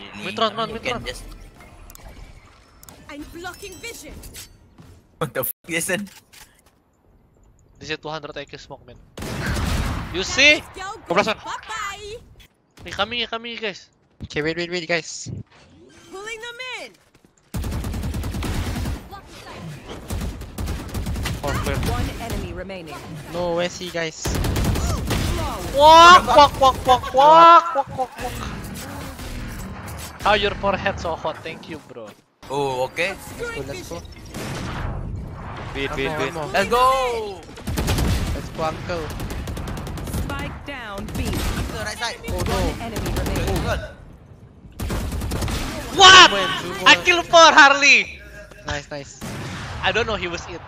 Really, Mitron, I man, mean, you can Mitron. just I'm blocking vision. what the fuck is it? This is 200 IQ smoke, man. You see? Go, Cobra, go. sir. Bye bye. Hey, coming, coming, guys. Okay, wait, wait, wait, guys. Pulling them in. Ah. Clear. One enemy remaining. No, where's he, guys? Walk, walk, walk, walk, walk, walk, walk, walk. How your forehead so hot? Thank you, bro. Oh, okay. Obscuring let's go. vision. Wait, wait, wait. Let's go. Let's go, uncle. Spike down B. To the right side. Oh One no. enemy Good, remaining. good. What? Zoom in, zoom I in. killed for Harley. Nice, nice. I don't know he was it.